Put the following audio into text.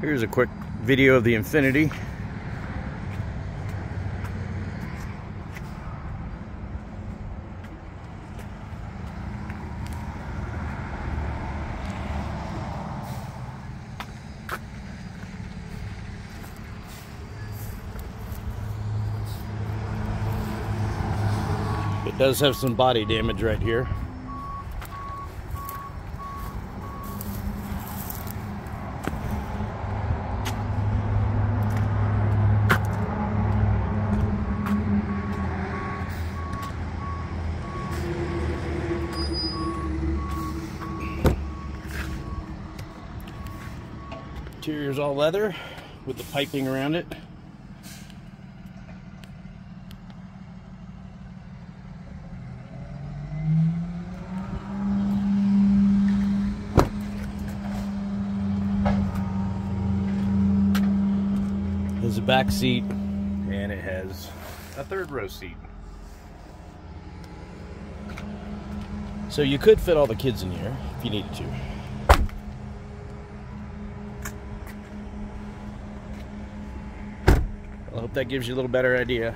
Here's a quick video of the Infiniti. It does have some body damage right here. Interior's all leather with the piping around it. There's a back seat and it has a third row seat. So you could fit all the kids in here if you needed to. I hope that gives you a little better idea.